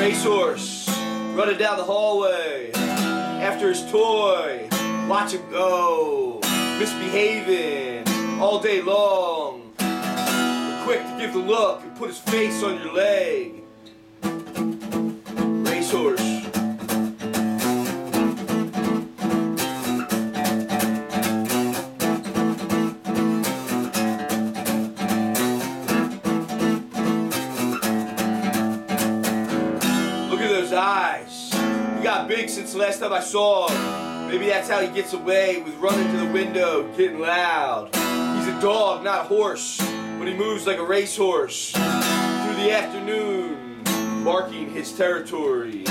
racehorse running down the hallway after his toy. Watch him go, misbehaving all day long. Quick to give the look and put his face on your leg. Those eyes. He got big since last time I saw him. Maybe that's how he gets away with running to the window, getting loud. He's a dog, not a horse, but he moves like a racehorse through the afternoon, marking his territory.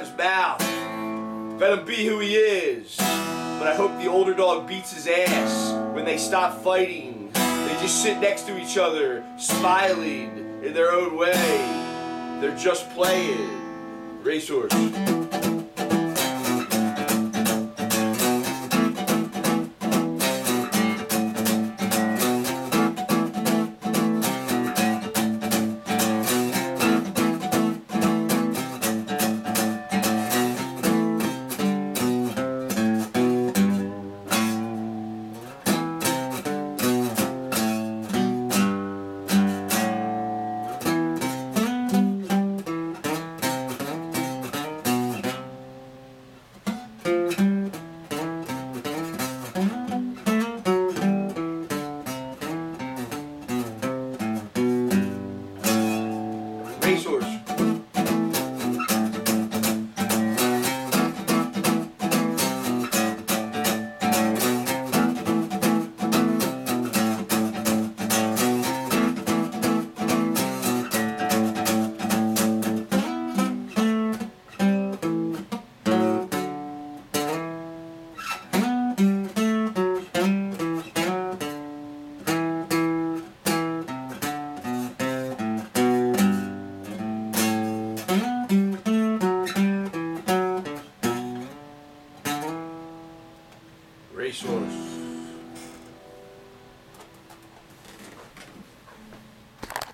Mouth. Let him be who he is. But I hope the older dog beats his ass when they stop fighting. They just sit next to each other, smiling in their own way. They're just playing. Racehorse. Racehorse. 一緒